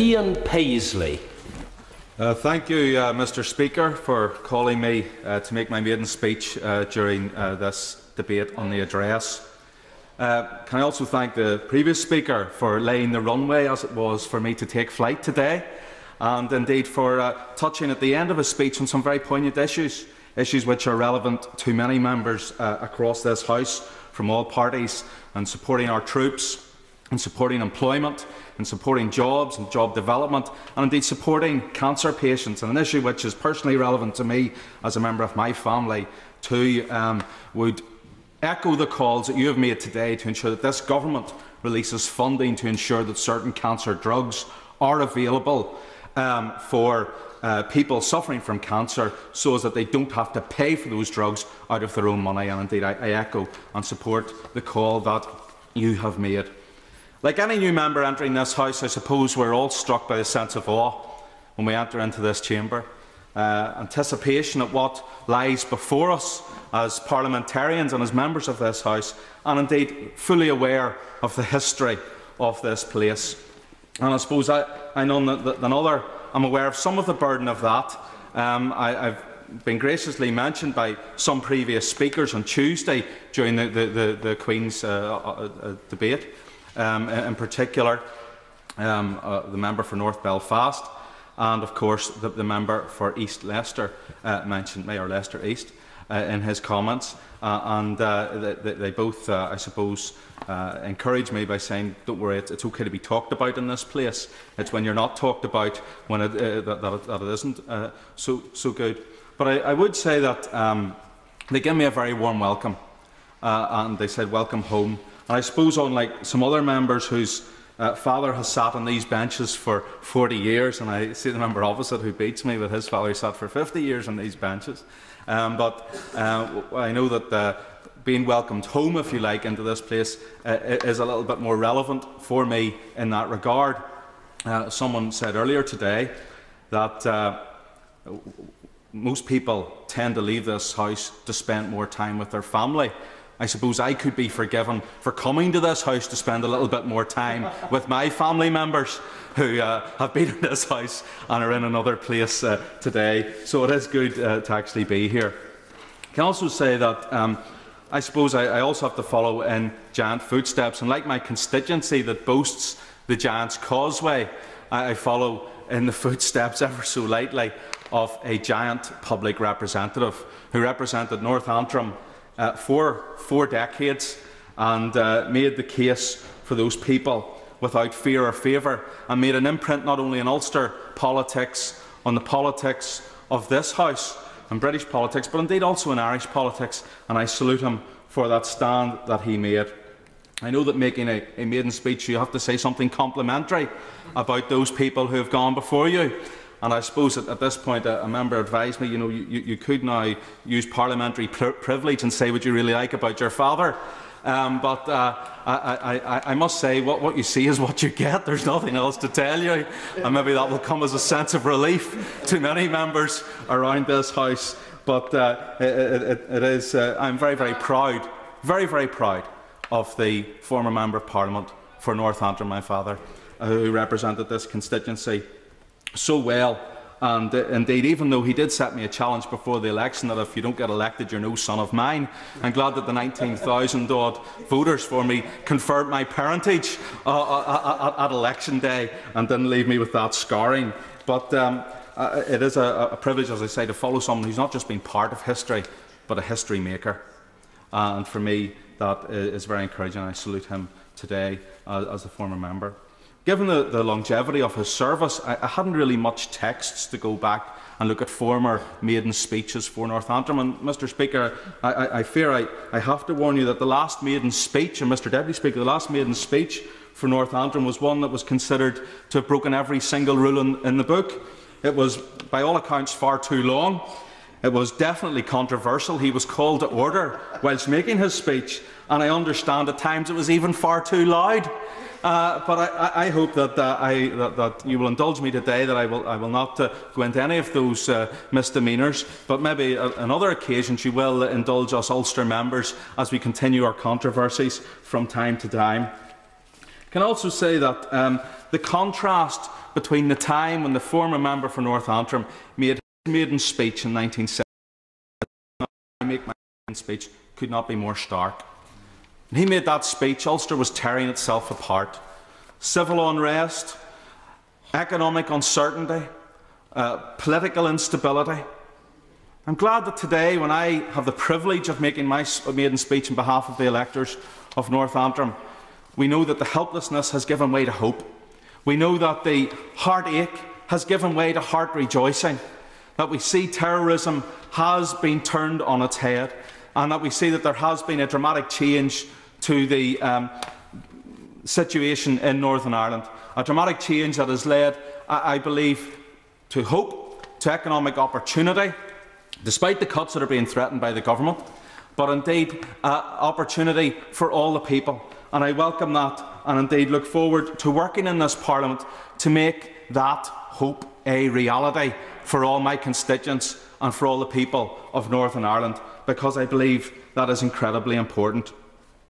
Ian Paisley. Uh, thank you, uh, Mr. Speaker, for calling me uh, to make my maiden speech uh, during uh, this debate on the address. Uh, can I also thank the previous Speaker for laying the runway as it was for me to take flight today, and indeed for touching at the end of his speech on some very poignant issues, issues which are relevant to many members across this House from all parties, and supporting our troops, and supporting employment, and supporting jobs and job development, and indeed supporting cancer patients, and an issue which is personally relevant to me as a member of my family too, um, would echo the calls that you have made today to ensure that this government releases funding to ensure that certain cancer drugs are available um, for uh, people suffering from cancer so as that they don't have to pay for those drugs out of their own money. And indeed, I, I echo and support the call that you have made. Like any new member entering this House, I suppose we're all struck by a sense of awe when we enter into this chamber. Uh, anticipation of what lies before us as parliamentarians and as members of this House, and indeed fully aware of the history of this place. And I suppose I, I know that another, I'm aware of some of the burden of that. Um, I, have been graciously mentioned by some previous speakers on Tuesday during the, the, the, the Queen's uh, uh, uh debate um, in particular um, uh, the member for North Belfast and of course the, the member for East Leicester uh, mentioned Mayor Leicester East uh, in his comments. Uh, and uh, they, they, both uh, I suppose encouraged me by saying don't worry it's, it's, okay to be talked about in this place. It's when you're not talked about when it, that, that, it, that, it isn't so, so good. But I, I would say that um, they gave me a very warm welcome and they said welcome home and I suppose, unlike some other members whose uh, father has sat on these benches for 40 years, and I see the member opposite who beats me with his father sat for 50 years on these benches. Um, but uh, I know that uh, being welcomed home, if you like, into this place uh, is a little bit more relevant for me in that regard. Uh, someone said earlier today that uh, most people tend to leave this house to spend more time with their family. I suppose I could be forgiven for coming to this house to spend a little bit more time with my family members who uh, have been in this house and are in another place uh, today. So it is good uh, to actually be here. I can also say that um, I suppose I, I, also have to follow in giant footsteps, and like my constituency that boasts the Giant's Causeway, I, I follow in the footsteps ever so lightly of a giant public representative who represented North Antrim uh, for four decades and uh, made the case for those people without fear or favour and made an imprint not only in Ulster politics, on the politics of this House and British politics, but indeed also in Irish politics, and I salute him for that stand that he made. I know that making a, a maiden speech, you have to say something complimentary about those people who have gone before you. And I suppose at, at this point, a, a, member advised me, you know, you, you could now use parliamentary pr privilege and say what you really like about your father. Um, but uh, I, I, I, must say, what, what, you see is what you get. There's nothing else to tell you. And maybe that will come as a sense of relief to many members around this House. But uh, it, it, it is, uh, I'm very, very proud, very, very proud of the former Member of Parliament for North Antrim, my father, uh, who represented this constituency so well. And indeed, even though he did set me a challenge before the election that if you don't get elected, you're no son of mine, I'm glad that the 19,000 odd voters for me confirmed my parentage uh, uh, uh, uh, at election day and didn't leave me with that scarring. But um, uh, it is a, a, privilege, as I say, to follow someone who's not just been part of history, but a history maker. and for me, that is very encouraging. I salute him today as a former member. Given the, the longevity of his service, I, I, hadn't really much texts to go back and look at former maiden speeches for North Antrim. And Mr Speaker, I, I, I fear I, have to warn you that the last maiden speech, and Mr Deputy Speaker, the last maiden speech for North Antrim was one that was considered to have broken every single rule in, in the book. It was, by all accounts, far too long. It was definitely controversial. He was called to order whilst making his speech, and I understand at times it was even far too loud. Uh, but I, I, hope that, uh, I, that, that, you will indulge me today, that I will, I will not uh, go into any of those uh, misdemeanours, but maybe on other occasions you will indulge us Ulster members as we continue our controversies from time to time. I can also say that um, the contrast between the time when the former member for North Antrim made his maiden speech in 1970 I make my speech could not be more stark. When he made that speech, Ulster was tearing itself apart. Civil unrest, economic uncertainty, uh, political instability. I'm glad that today, when I have the privilege of making my maiden speech on behalf of the electors of North Antrim, we know that the helplessness has given way to hope. We know that the heartache has given way to heart rejoicing. That we see terrorism has been turned on its head, and that we see that there has been a dramatic change to the um, situation in Northern Ireland. A dramatic change that has led, I, I believe, to hope, to economic opportunity, despite the cuts that are being threatened by the government, but indeed uh, opportunity for all the people. And I welcome that and indeed look forward to working in this Parliament to make that hope a reality for all my constituents and for all the people of Northern Ireland, because I believe that is incredibly important.